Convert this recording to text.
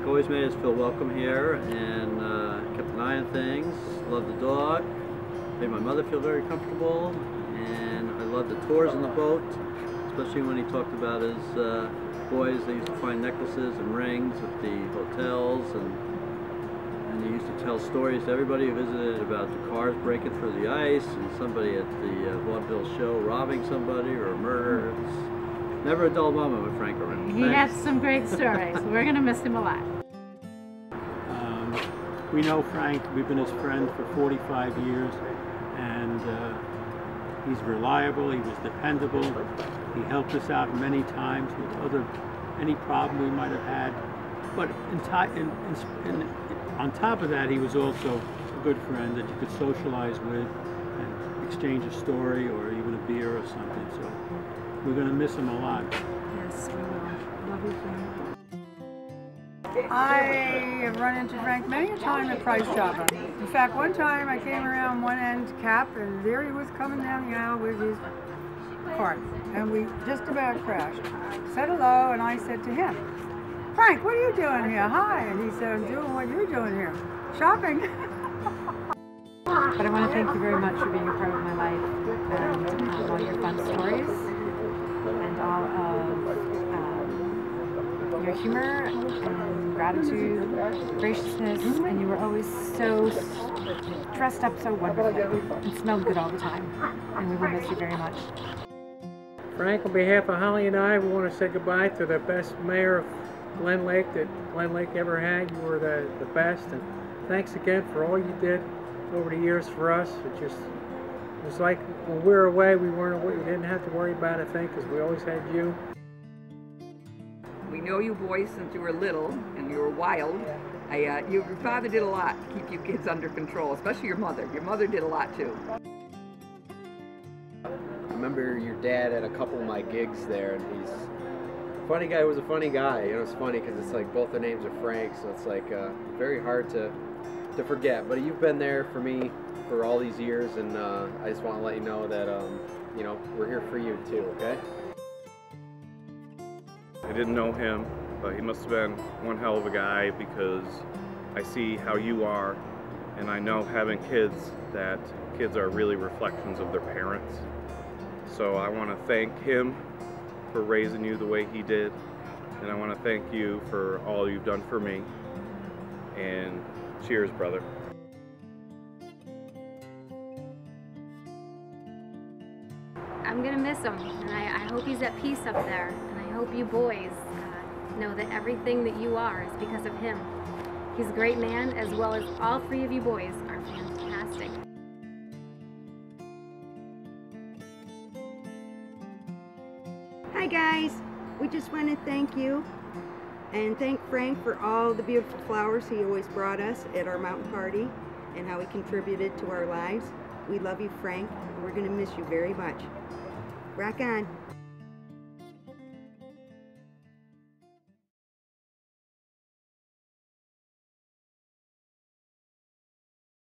Frank always made us feel welcome here and uh, kept an eye on things. Loved the dog. Made my mother feel very comfortable. And I loved the tours on the boat, especially when he talked about his uh, boys. They used to find necklaces and rings at the hotels, and and he used to tell stories to everybody who visited about the cars breaking through the ice and somebody at the uh, vaudeville show robbing somebody or a murder. It's never a dull moment with Frank around. He Thanks. has some great stories. We're going to miss him a lot. Um, we know Frank, we've been his friend for 45 years, and uh, he's reliable, he was dependable, he helped us out many times with other, any problem we might have had. But in ti- in, in, in, on top of that, he was also a good friend that you could socialize with and exchange a story or even a beer or something. So we're going to miss him a lot. Yes, we will. Love you, Frank. I have run into Frank many a time at Price Chopper. In fact, one time I came around one end cap and there he was coming down the aisle with his cart. And we just about crashed. Said hello and I said to him, Frank, what are you doing here? Hi. And he said, I'm doing what you're doing here. Shopping. But I want to thank you very much for being a part of my life and um, all your fun stories and all of um, your humor and gratitude, graciousness, and you were always so dressed up so wonderfully and smelled good all the time. And we will miss you very much. Frank, on behalf of Holly and I, we want to say goodbye to the best mayor of Glen Lake that Glen Lake ever had. You were the, the best, and thanks again for all you did over the years for us. It just it was like when we were away, we weren't we didn't have to worry about a thing because we always had you. We know you boys since you were little and you were wild. I, uh, your father did a lot to keep you kids under control, especially your mother. Your mother did a lot too. I remember your dad at a couple of my gigs there, and he's funny guy. He Was a funny guy. You know, it's funny because it's like both the names are Frank, so it's like uh, very hard to to forget. But you've been there for me for all these years, and uh, I just want to let you know that um, you know we're here for you too. Okay. I didn't know him, but he must have been one hell of a guy because I see how you are, and I know having kids that kids are really reflections of their parents. So I want to thank him for raising you the way he did, and I want to thank you for all you've done for me. And cheers, brother. I'm gonna miss him, and I, I hope he's at peace up there. And I hope you boys uh, know that everything that you are is because of him. He's a great man, as well as all three of you boys are fantastic. Hi guys, we just want to thank you and thank Frank for all the beautiful flowers he always brought us at our mountain party and how he contributed to our lives. We love you Frank we're going to miss you very much. Rock on.